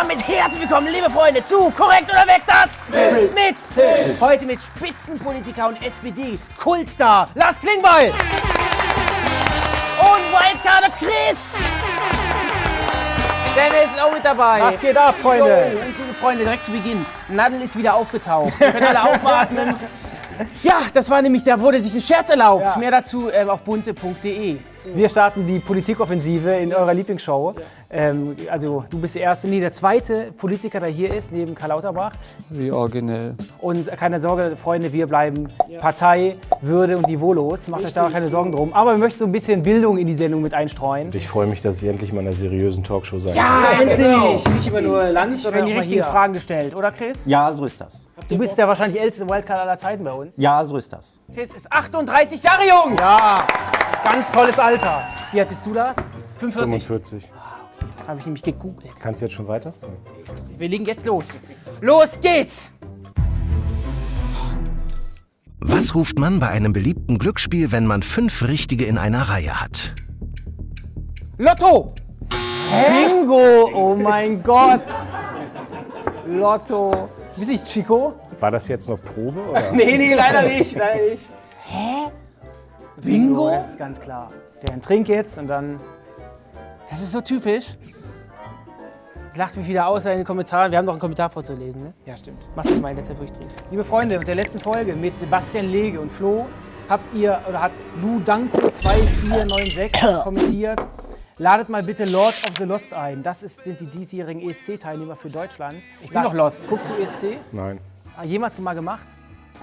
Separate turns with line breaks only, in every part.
damit herzlich willkommen, liebe Freunde, zu Korrekt oder weg das? Mit Tisch. Heute mit Spitzenpolitiker und SPD-Kultstar Lars Klingbeil. Und Wildcard Chris. Dennis ist auch mit dabei.
Was geht ab, Freunde?
So, liebe Freunde, direkt zu Beginn. Nadel ist wieder aufgetaucht. Wir können alle aufatmen. Ja, das war nämlich, da wurde sich ein Scherz erlaubt.
Ja.
Mehr dazu ähm, auf bunte.de.
Wir starten die Politikoffensive in eurer Lieblingsshow. Ähm, also du bist der erste, nee, der zweite Politiker, der hier ist, neben Karl Lauterbach.
Wie originell.
Und keine Sorge, Freunde, wir bleiben Partei, Würde und niveaulos. Macht euch da keine Sorgen drum. Aber wir möchten so ein bisschen Bildung in die Sendung mit einstreuen.
Ich freue mich, dass ich endlich mal in einer seriösen Talkshow sein
Ja,
kann.
endlich! Nicht immer nur Lanz, sondern
Werden die richtigen
hier.
Fragen gestellt, oder Chris?
Ja, so ist das.
Du bist der wahrscheinlich älteste Wildcard aller Zeiten bei uns.
Ja, so ist das.
Chris ist 38 Jahre jung.
Ja, ganz tolles Alter. Wie alt bist du, Lars?
45.
45.
Habe ich nämlich gegoogelt.
Kannst du jetzt schon weiter?
Wir legen jetzt los. Los geht's!
Was ruft man bei einem beliebten Glücksspiel, wenn man fünf Richtige in einer Reihe hat?
Lotto!
Bingo! Oh mein Gott! Lotto. Bist du Chico?
War das jetzt noch Probe? Oder?
Nee, nee, leider nicht. Leider nicht.
Bingo?
Das ist ganz klar. Der trink jetzt und dann.
Das ist so typisch. Lacht mich wieder aus in den Kommentaren. Wir haben noch einen Kommentar vorzulesen. Ne?
Ja, stimmt.
Mach das mal in der Zeit, wo ich trinke.
Liebe Freunde, in der letzten Folge mit Sebastian Lege und Flo habt ihr oder hat Lu Danko 2496 kommentiert. Ladet mal bitte Lord of the Lost ein. Das ist, sind die diesjährigen ESC-Teilnehmer für Deutschland. Ich
bin noch lost.
Guckst du ESC?
Nein.
Jemals mal gemacht?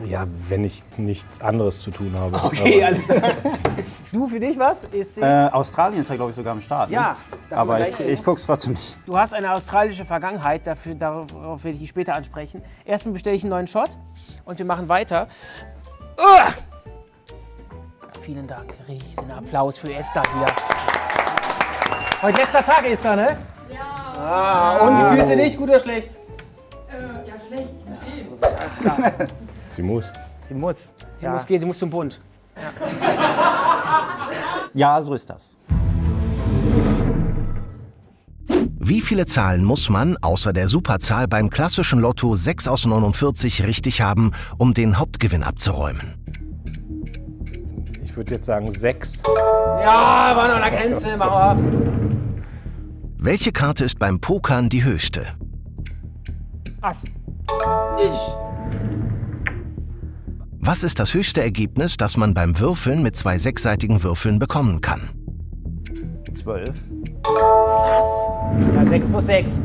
Ja, wenn ich nichts anderes zu tun habe.
Okay, alles klar. Du für dich was? ESC?
Äh, Australien ist ja, glaube ich, sogar am Start.
Ja,
Ne? Aber ich, ich gucke es trotzdem nicht.
Du hast eine australische Vergangenheit, dafür, darauf werde ich dich später ansprechen. Erstmal bestelle ich einen neuen Shot und wir machen weiter. Uah! Vielen Dank, riesen Applaus für Esther hier.
Heute letzter Tag ist er, ne? Ja. Ah, und fühlst du dich? Gut oder schlecht?
Alles klar.
Sie muss.
Sie muss.
Sie muss gehen, sie muss zum Bund.
Ja, so ist das.
Wie viele Zahlen muss man, außer der Superzahl beim klassischen Lotto 6 aus 49 richtig haben, um den Hauptgewinn abzuräumen?
Ich würde jetzt sagen sechs.
Ja, war noch an der Grenze. Mach mal.
Welche Karte ist beim Pokern die höchste?
Ass.
Was ist das höchste Ergebnis, das man beim Würfeln mit zwei sechsseitigen Würfeln bekommen kann?
Zwölf.
Ja, 6 plus 6.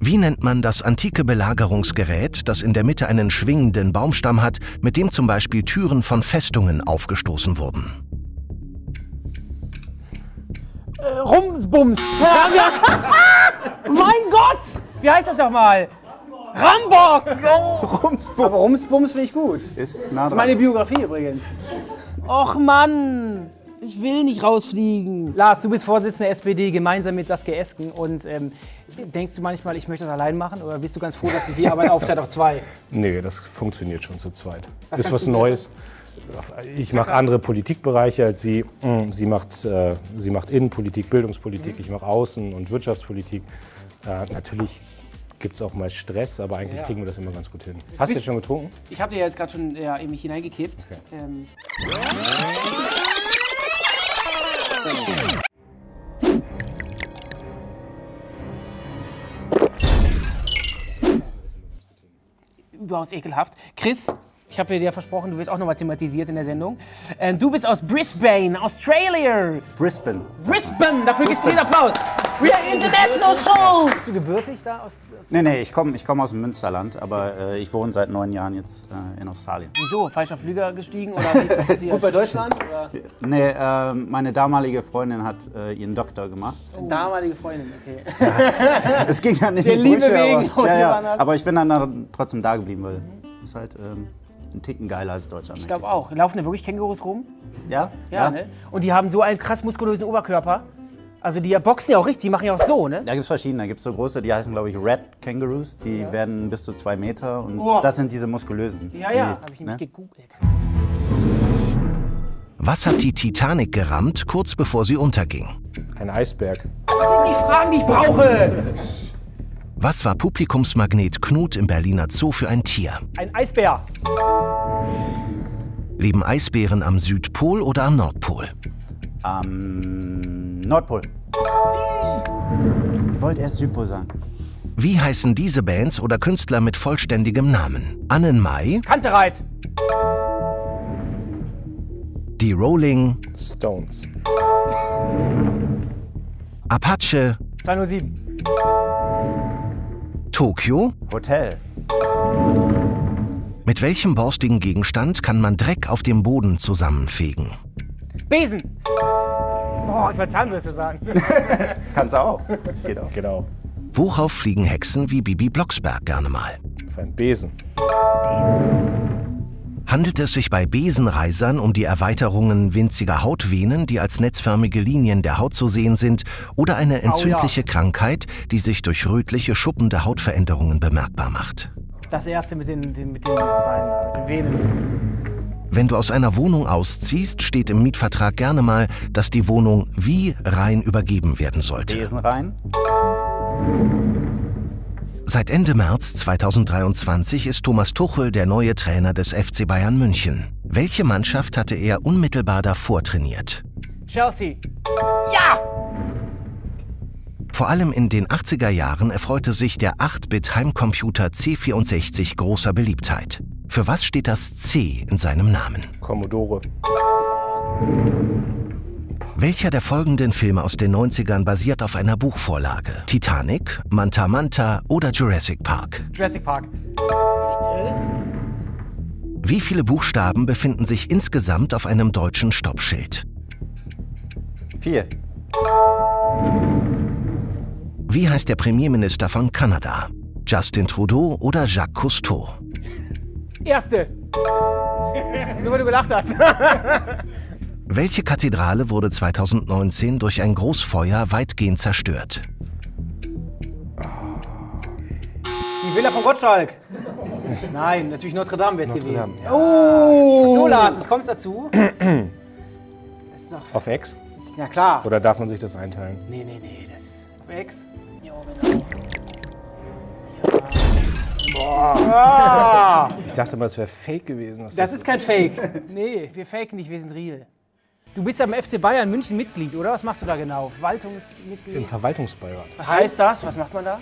Wie nennt man das antike Belagerungsgerät, das in der Mitte einen schwingenden Baumstamm hat, mit dem zum Beispiel Türen von Festungen aufgestoßen wurden?
Rumsbums. Ja, ja. mein Gott! Wie heißt das nochmal? Rambock!
Rumsbums.
Aber Rumsbums finde ich gut.
Ist nah
Das ist meine Biografie übrigens.
Och Mann, ich will nicht rausfliegen.
Lars, du bist Vorsitzender der SPD gemeinsam mit Saskia Esken. Und ähm, denkst du manchmal, ich möchte das allein machen? Oder bist du ganz froh, dass sich die Arbeit aufteilt auf zwei?
Nee, das funktioniert schon zu zweit.
Was
ist was Neues. Ich mache andere Politikbereiche als sie. Mm, Sie macht, äh, sie macht Innenpolitik, Bildungspolitik, ich mache Außen- und Wirtschaftspolitik. Äh, natürlich gibt es auch mal Stress, aber eigentlich kriegen wir das immer ganz gut hin. Hast du jetzt schon getrunken?
Ich habe dir jetzt gerade schon ja, in mich hineingekippt. Ähm, überaus ekelhaft. Chris, ich habe dir ja versprochen, du wirst auch nochmal thematisiert in der Sendung. Ähm, du bist aus Brisbane, Australia.
Brisbane.
Brisbane, dafür gibt es diesen Applaus. We are international show.
Bist du gebürtig da? Aus,
Nee, nee, ich komme ich komm aus dem Münsterland, aber äh, ich wohne seit neun Jahren jetzt äh, in Australien.
Wieso? Falscher Flüger gestiegen oder wie ist das passiert?
und bei Deutschland? Oder?
Nee, äh, meine damalige Freundin hat äh, ihren Doktor gemacht.
Damalige Freundin, okay.
Es ging ja nicht
Der Liebe
Brüche,
wegen
aber, ja, ja, aber ich bin dann da trotzdem da geblieben, weil es halt ähm, ein Ticken geiler als Deutschland.
Ich glaube auch. Laufen da wirklich Kängurus rum?
Ja?
Ja, ne? Und die haben so einen krass muskulösen Oberkörper. Also die boxen ja auch richtig, die machen ja auch so, ne?
Da gibt es verschiedene. Da gibt es so große, die heißen, glaube ich, Red Kangaroos. Die werden bis zu zwei Meter und
Oh.
das sind diese muskulösen.
Ja,
die,
ja, habe ich nämlich
ne?
gegoogelt.
Was hat die Titanic gerammt, kurz bevor sie unterging?
Ein Eisberg.
sind die Fragen, die ich brauche.
Was war Publikumsmagnet Knut im Berliner Zoo für ein Tier?
Ein Eisbär.
Leben Eisbären am Südpol oder am Nordpol?
Am Nordpol. Ich wollte erst Südpol sagen.
Wie heißen diese Bands oder Künstler mit vollständigem Namen? Annenmai,
Kantereit.
Die Rolling,
Stones.
Apache,
207.
Tokio.
Hotel.
Mit welchem borstigen Gegenstand kann man Dreck auf dem Boden zusammenfegen?
Besen. Boah, ich wollte Zahnbürste sagen.
Kannst du auch. Geht auch.
Genau.
Worauf fliegen Hexen wie Bibi Blocksberg gerne mal?
Auf einen Besen.
Handelt es sich bei Besenreisern um die Erweiterungen winziger Hautvenen, die als netzförmige Linien der Haut zu sehen sind, oder eine entzündliche Krankheit, die sich durch rötliche, schuppende Hautveränderungen bemerkbar macht?
Das erste mit den, den, mit den Beinen, den Venen.
Wenn du aus einer Wohnung ausziehst, steht im Mietvertrag gerne mal, dass die Wohnung wie rein übergeben werden sollte.
Besen rein.
Seit Ende März 2023 ist Thomas Tuchel der neue Trainer des FC Bayern München. Welche Mannschaft hatte er unmittelbar davor trainiert?
Chelsea. Ja!
Vor allem in den 80er Jahren erfreute sich der 8-Bit-Heimcomputer C64 großer Beliebtheit. Für was steht das C in seinem Namen?
Commodore.
Welcher der folgenden Filme aus den 90ern basiert auf einer Buchvorlage? Titanic, Manta Manta oder Jurassic Park?
Jurassic Park.
Wie viele Buchstaben befinden sich insgesamt auf einem deutschen Stoppschild?
Vier.
Wie heißt der Premierminister von Kanada? Justin Trudeau oder Jacques Cousteau?
Erste. Nur weil du gelacht hast.
Welche Kathedrale wurde 2019 durch ein Großfeuer weitgehend zerstört?
Die Villa von Gottschalk. Nein, natürlich Notre Dame wäre es gewesen. Oh! So, Lars, es kommt dazu. Das ist doch.
Auf Ex?
Das ist, ja, klar.
Oder darf man sich das einteilen?
Nee, nee, nee, das ist auf Ex. Ja, genau.
Ich dachte mal, es wäre fake gewesen. dass
Das ist kein Fake. Nee, wir faken nicht, wir sind real. Du bist ja beim FC Bayern München Mitglied, oder? Was machst du da genau? Verwaltungsmitglied?
im Verwaltungsbeirat.
Was heißt das? Was macht man da?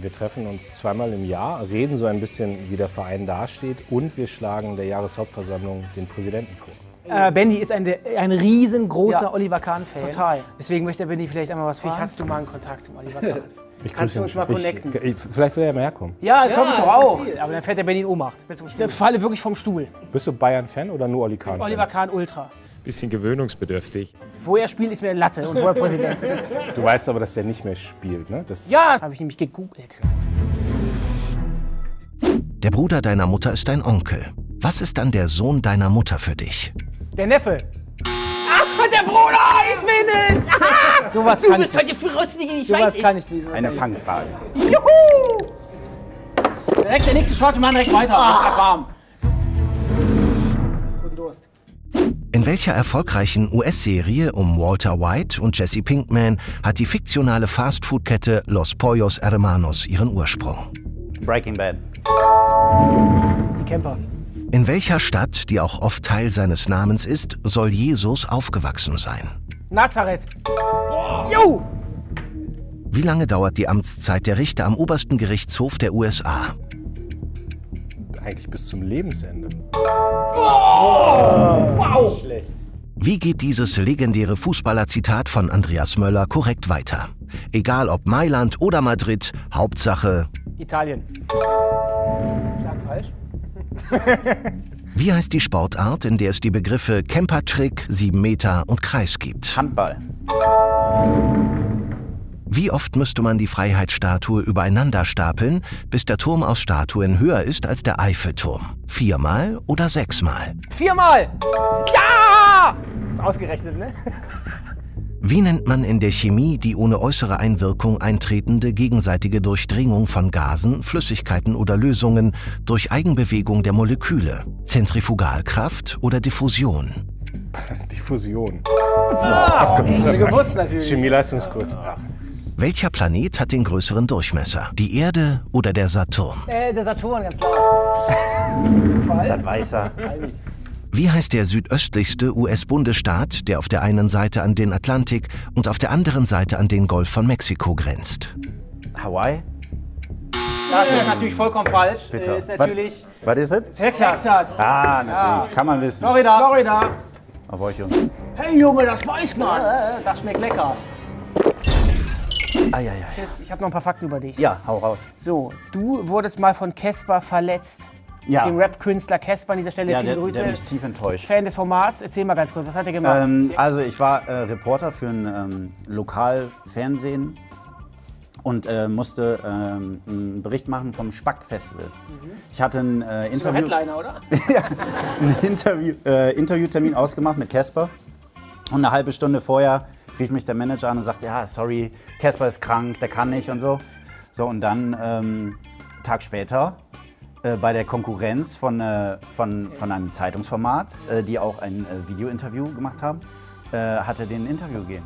Wir treffen uns zweimal im Jahr, reden so ein bisschen, wie der Verein dasteht und wir schlagen der Jahreshauptversammlung den Präsidenten vor.
Äh, Benny ist ein, ein riesengroßer
Ja.
Oliver Kahn-Fan.
Total.
Deswegen möchte Benny vielleicht einmal was
Vielleicht
fragen.
hast du mal einen Kontakt zum Oliver Kahn.
Ich
Kannst du uns mal connecten?
Ich, ich, vielleicht will er mal herkommen.
Ja, das hoffe ich doch auch.
Ziel. Aber dann fährt der Benny in Ohnmacht.
Ich falle wirklich vom Stuhl.
Bist du Bayern-Fan oder nur Oli Kahn?
Oliver Kahn Ultra.
Bisschen gewöhnungsbedürftig.
Wo er spielt, ist mir Latte und wo er Präsident ist.
Du weißt aber, dass der nicht mehr spielt, ne? Das,
Ja, habe ich nämlich gegoogelt.
Der Bruder deiner Mutter ist dein Onkel. Was ist dann der Sohn deiner Mutter für dich?
Der Neffe.
Der Bruder, ich bin es!
Sowas
Du
kann
bist
ich.
heute frostig, ich
Sowas
weiß
kann
es.
ich nicht.
Eine Fangfrage.
Juhu!
Direkt der nächste Short und machen direkt weiter. Ah.
In welcher erfolgreichen US-Serie um Walter White und Jesse Pinkman hat die fiktionale Fastfood-Kette Los Pollos Hermanos ihren Ursprung?
Breaking Bad.
Die Camper.
In welcher Stadt, die auch oft Teil seines Namens ist, soll Jesus aufgewachsen sein?
Nazareth.
Wie lange dauert die Amtszeit der Richter am obersten Gerichtshof der USA?
eigentlich bis zum Lebensende.
Wie geht dieses legendäre Fußballer-Zitat von Andreas Möller korrekt weiter? Egal ob Mailand oder Madrid, Hauptsache.
Italien. Sagen falsch?
Wie heißt die Sportart, in der es die Begriffe Campertrick, 7 Meter und Kreis gibt?
Handball.
Wie oft müsste man die Freiheitsstatue übereinander stapeln, bis der Turm aus Statuen höher ist als der Eiffelturm? Viermal oder sechsmal?
Viermal. Ja! Ist ausgerechnet, ne?
Wie nennt man in der Chemie die ohne äußere Einwirkung eintretende gegenseitige Durchdringung von Gasen, Flüssigkeiten oder Lösungen durch Eigenbewegung der Moleküle? Zentrifugalkraft oder Diffusion?
Die Fusion.
Hast du gewusst natürlich.
Chemieleistungskurs.
Welcher Planet hat den größeren Durchmesser? Die Erde oder der Saturn?
Äh, der Saturn, ganz klar. Zufall?
Das weiß er.
Wie heißt der südöstlichste US-Bundesstaat, der auf der einen Seite an den Atlantik und auf der anderen Seite an den Golf von Mexiko grenzt?
Hawaii?
Das ist natürlich vollkommen falsch.
Bitte.
Ist natürlich
Was ist es?
Texas. Texas.
Ah, natürlich. Kann man wissen.
Florida. Florida.
Auf euch, Jungs.
Hey Junge, das weiß man. Das schmeckt lecker.
Eieiei.
Ich habe noch ein paar Fakten über dich.
Ja, hau raus.
So, du wurdest mal von Casper verletzt.
Ja,
Dem Rap-Künstler Casper an dieser Stelle
ja
viele
der,
Grüße.
der mich tief enttäuscht.
Fan des Formats. Erzähl mal ganz kurz, was hat er gemacht?
Ähm, also ich war äh, Reporter für ein ähm, Lokalfernsehen und äh, musste ähm, einen Bericht machen vom Spack-Festival. Ich hatte ein äh, Interview,
Headliner, oder?
ein Interview, äh, Interviewtermin ausgemacht mit Casper und eine halbe Stunde vorher rief mich der Manager an und sagte, ja, sorry, Casper ist krank, der kann nicht und so. So und dann ähm, Tag später äh, bei der Konkurrenz von, äh, von, von einem Zeitungsformat, äh, die auch ein äh, Videointerview gemacht haben, äh, hat er den Interview gegeben.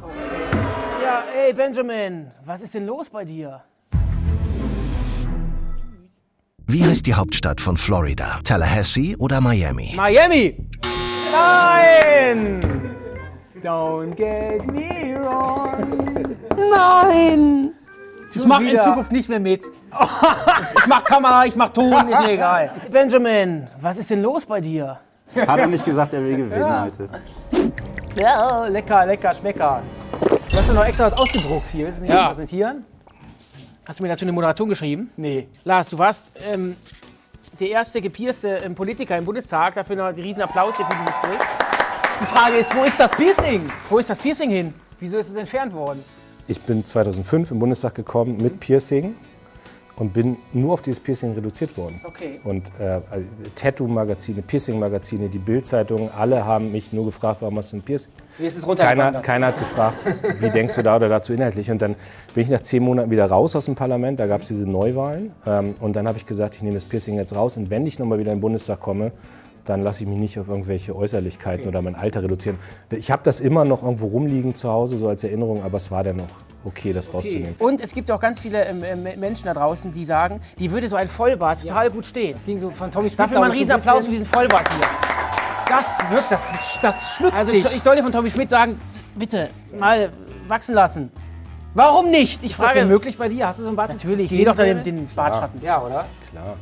Ja, ey Benjamin, was ist denn los bei dir?
Wie heißt die Hauptstadt von Florida? Tallahassee oder Miami?
Miami!
Nein! Don't get me wrong.
Nein! Ich mache in. Zukunft nicht mehr mit. Ich mach Kamera, ich mach Ton, ist mir egal. Benjamin, was ist denn los bei dir?
Hat er nicht gesagt, er will gewinnen heute.
Ja, lecker, lecker, schmecker. Du hast doch noch extra was ausgedruckt hier. Willst du nicht
Ja.
präsentieren?
Hast du mir dazu eine Moderation geschrieben?
Nee.
Lars, du warst ähm, der erste gepierste ähm, Politiker im Bundestag. Dafür noch einen riesen Applaus hier für dieses Bild.
Die Frage ist, wo ist das Piercing?
Wo ist das Piercing hin?
Wieso ist es entfernt worden?
Ich bin 2005 im Bundestag gekommen mit Piercing und bin nur auf dieses Piercing reduziert worden.
Okay.
Und äh, also Tattoo-Magazine, Piercing-Magazine, die Bild-Zeitung, alle haben mich nur gefragt, warum hast du ein Piercing?
Wie ist es
Keiner, keiner hat gefragt, wie denkst du da oder dazu inhaltlich. Und dann bin ich nach zehn Monaten wieder raus aus dem Parlament, da gab es diese Neuwahlen. Ähm, und dann habe ich gesagt, ich nehme das Piercing jetzt raus und wenn ich nochmal wieder in den Bundestag komme, dann lasse ich mich nicht auf irgendwelche Äußerlichkeiten oder mein Alter reduzieren. Ich habe das immer noch irgendwo rumliegen zu Hause, so als Erinnerung, aber es war dann noch okay, das rauszunehmen.
Und es gibt ja auch ganz viele ähm, ähm, Menschen da draußen, die sagen, die würde so ein Vollbart total gut stehen.
Das ging so von Tommy Schmidt.
Dafür mal einen riesen Applaus für diesen Vollbart hier.
Das wirkt, das, das schmückt
Also
dich.
ich soll dir von Tommy Schmidt sagen, bitte mal wachsen lassen. Warum nicht? Ich
ist das denn
frage.
möglich bei dir? Hast du so ein Bart?
Natürlich, ich sehe doch den, den Bartschatten.
Ja, oder?
Klar.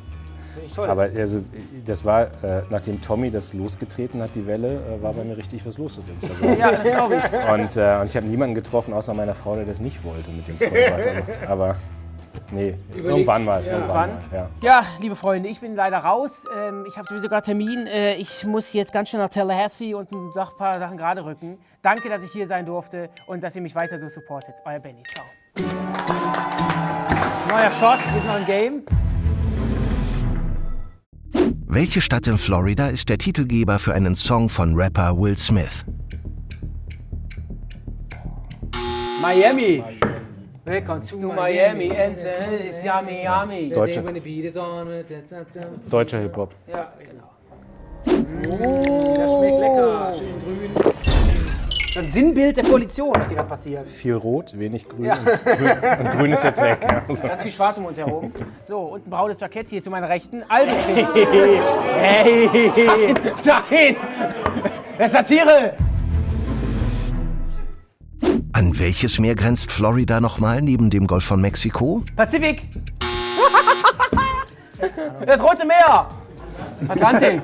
Finde ich toll.
Aber also, das war, äh, nachdem Tommy das losgetreten hat, die Welle, äh, war bei mir richtig was los auf Instagram.
Ja, das glaube ich.
Und, äh, und ich habe niemanden getroffen, außer meiner Frau, der das nicht wollte mit dem Vollbart. Aber, aber nee, irgendwann mal. Irgendwann. mal ja.
Ja, liebe Freunde, ich bin leider raus. Ähm, ich habe sowieso gerade Termin. Äh, ich muss jetzt ganz schnell nach Tallahassee und ein paar Sachen gerade rücken. Danke, dass ich hier sein durfte und dass ihr mich weiter so supportet. Euer Benny. Ciao.
Neuer Shot, wir sind noch im Game.
Welche Stadt in Florida ist der Titelgeber für einen Song von Rapper Will Smith?
Miami. Willkommen zu
Miami, and the is yummy, yummy.
Deutsche, deutscher Hip-Hop.
Ja, genau.
Das schmeckt lecker. Schön grün. Das Sinnbild der Koalition, was hier gerade passiert.
Viel Rot, wenig Grün. Und, grün und Grün ist jetzt weg. Ja, so.
Ganz viel Schwarz um uns herum. So, und ein braunes Jackett hier zu meiner Rechten. Also, Chris,
Hey!
dahin! Das ist Satire!
An welches Meer grenzt Florida nochmal neben dem Golf von Mexiko?
Pazifik! Das Rote Meer! Atlantik!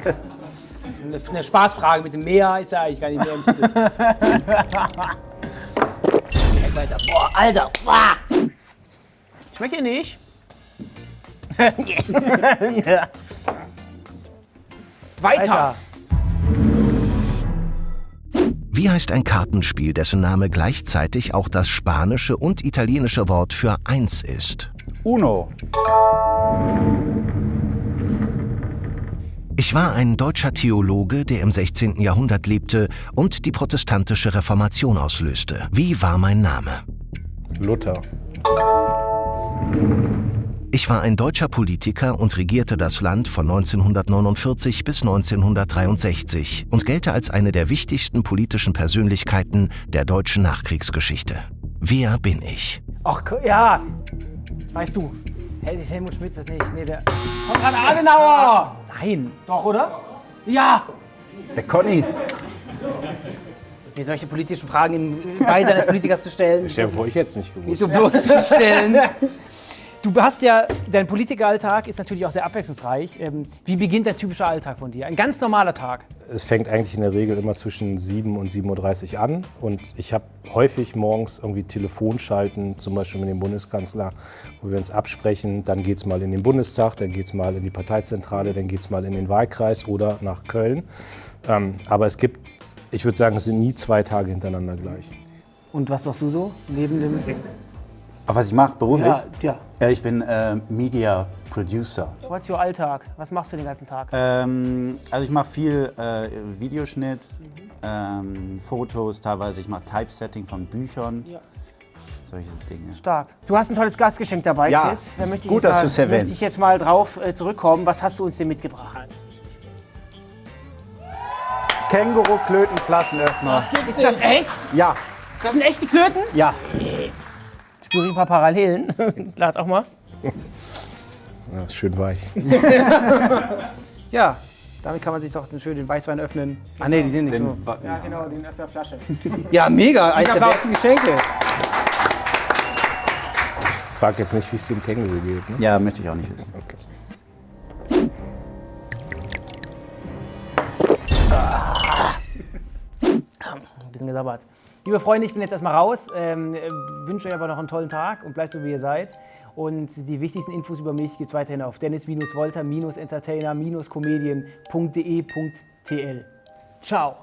Eine, eine Spaßfrage mit dem Meer ist ja eigentlich gar nicht mehr im Titel.
Weiter. Boah, Alter! Boah. Schmeckt ihr nicht? ja. Weiter!
Alter.
Wie heißt ein Kartenspiel, dessen Name gleichzeitig auch das spanische und italienische Wort für eins ist?
Uno.
Ich war ein deutscher Theologe, der im 16. Jahrhundert lebte und die protestantische Reformation auslöste. Wie war mein Name?
Luther.
Ich war ein deutscher Politiker und regierte das Land von 1949 bis 1963 und gelte als eine der wichtigsten politischen Persönlichkeiten der deutschen Nachkriegsgeschichte. Wer bin ich?
Ach, ja. Weißt du, Helmut Schmidt das nicht? Nee, der. Konrad Adenauer! Nein. Doch, oder? Ja!
Der Conny.
Mir solche politischen Fragen im Beisein eines Politikers zu stellen.
Stell dir vor, ich jetzt nicht gewusst.
Nicht so bloßzustellen. Du hast ja, dein Politikeralltag ist natürlich auch sehr abwechslungsreich. Ähm, Wie beginnt dein typischer Alltag von dir? Ein ganz normaler Tag.
Es fängt eigentlich in der Regel immer zwischen 7 und 7.30 Uhr an. Und ich habe häufig morgens irgendwie Telefonschalten, zum Beispiel mit dem Bundeskanzler, wo wir uns absprechen. Dann geht es mal in den Bundestag, dann geht es mal in die Parteizentrale, dann geht es mal in den Wahlkreis oder nach Köln. Ähm, aber es gibt, ich würde sagen, es sind nie zwei Tage hintereinander gleich.
Und was machst du so neben dem.
Auf was ich mache, beruflich?
Ja, ja.
Ja, ich bin äh, Media Producer.
What's your Alltag? Was machst du den ganzen Tag?
Ähm, also ich mache viel äh, Videoschnitt, ähm, Fotos teilweise. Ich mache Typesetting von Büchern.
Ja.
Solche Dinge.
Stark. Du hast ein tolles Gastgeschenk dabei,
Ja,
Chris. Da möchte ich
gut, dass
mal,
du's erwähnst.
möchte ich jetzt mal drauf äh, zurückkommen. Was hast du uns denn mitgebracht?
Känguru-Klöten-Flaschenöffner.
Ist das echt?
Ja,
Das sind echte Klöten?
ja.
Spüre ich ein paar Parallelen. Lars auch mal.
Ja, ist schön weich.
Ja, damit kann man sich doch schön den Weißwein öffnen. Ah, nee, die sind nicht so.
Den, Ba-
Ja, genau, den aus der Flasche.
Ja, mega. Eins der besten Geschenke.
Ich frage jetzt nicht, wie es dem Känguru geht. Ne?
ja, möchte ich auch nicht wissen.
Ein bisschen gesabbert. Liebe Freunde, ich bin jetzt erstmal raus. Ähm, äh, wünsche euch aber noch einen tollen Tag und bleibt so, wie ihr seid. Und die wichtigsten Infos über mich gibt es weiterhin auf dennis-wolter-entertainer-comedian.de.tl. Ciao.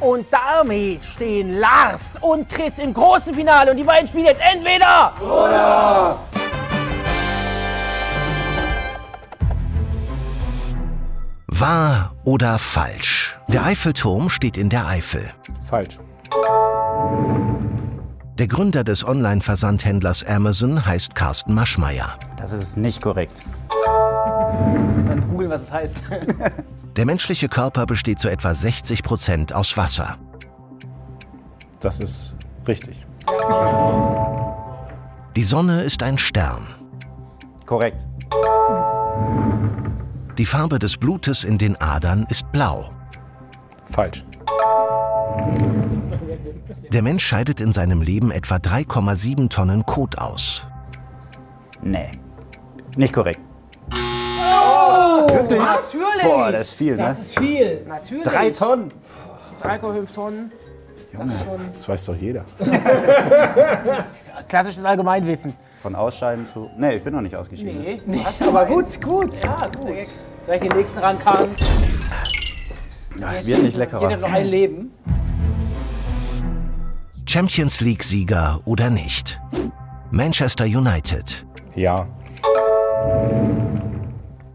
Und damit stehen Lars und Chris im großen Finale und die beiden spielen jetzt entweder
Wahr oder falsch? Der Eiffelturm steht in der Eifel.
Falsch.
Der Gründer des Online-Versandhändlers Amazon heißt Carsten Maschmeyer.
Das ist nicht korrekt.
Muss man googeln, was es heißt.
Der menschliche Körper besteht zu etwa 60 Prozent aus Wasser.
Das ist richtig.
Die Sonne ist ein Stern.
Korrekt.
Die Farbe des Blutes in den Adern ist blau.
Falsch.
Der Mensch scheidet in seinem Leben etwa 3,7 Tonnen Kot aus.
Nee. Nicht korrekt.
Natürlich.
Boah, das ist viel, ne?
Das ist viel. Natürlich.
Drei Tonnen.
3,5 Tonnen.
Das weiß doch jeder.
Klassisches Allgemeinwissen.
Von Ausscheiden zu. Nee, ich bin noch nicht ausgeschieden.
Nee,
Hast du aber gut, gut. Ja, gut. Soll ich den nächsten rankarren?
Ja, wird nicht
Jeder
leckerer.
hat noch ein Leben.
Champions League-Sieger oder nicht? Manchester United,
Ja.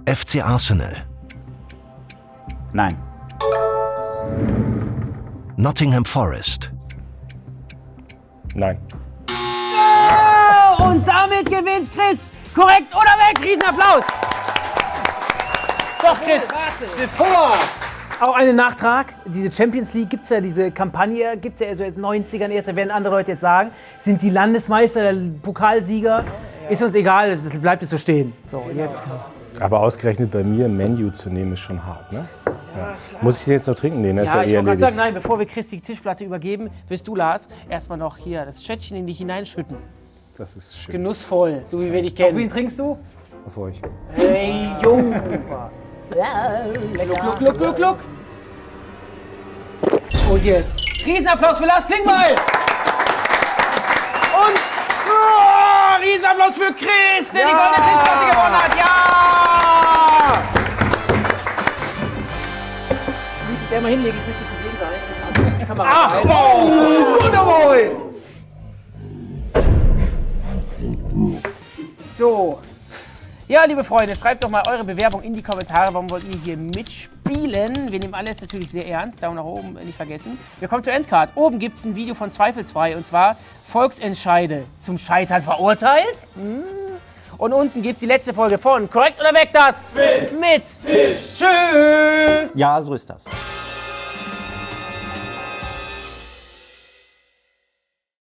FC Arsenal,
Nein.
Nottingham Forest,
Nein.
Und damit gewinnt Chris. Korrekt oder weg? Riesenapplaus. Doch, Chris.
Bevor! Auch einen Nachtrag. Diese Champions League gibt es ja, diese Kampagne gibt es ja so in den 90ern erst, da werden andere Leute jetzt sagen, sind die Landesmeister, der Pokalsieger. Ist uns egal, es bleibt jetzt so stehen. So, und jetzt.
Aber ausgerechnet bei mir ein Menu zu nehmen, ist schon hart, ne? Ja. Muss ich den jetzt noch trinken? Nee, das ist
Ja,
ja
ich
eh erledigt.
sagen, nein, bevor wir Chris die Tischplatte übergeben, wirst du, Lars, erstmal noch hier das Schöttchen in dich hineinschütten.
Das ist schön.
Genussvoll, so wie wir dich
Auf wen
kennen.
trinkst du?
Auf euch.
Hey, Jung. Gluck, gluck, gluck, gluck.
Und jetzt.
Riesenapplaus für Lars Klingbeil. Und oh, Riesenapplaus für Chris, der die goldene Tischplatte gewonnen hat. Ja!
Du musst es ja mal hinlegen, ich möchte zu sehen sein. Die Kamera
Ach, oh, wundervoll. So. Ja, liebe Freunde, schreibt doch mal eure Bewerbung in die Kommentare. Warum wollt ihr hier mitspielen? Wir nehmen alles natürlich sehr ernst. Daumen nach oben nicht vergessen. Wir kommen zur Endcard. Oben gibt es ein Video von Zweifel 2 und zwar Volksentscheide zum Scheitern verurteilt. Hm. Und unten gibt es die letzte Folge von Korrekt oder weg das? Mit Tisch. Tschüss.
Ja, so ist das.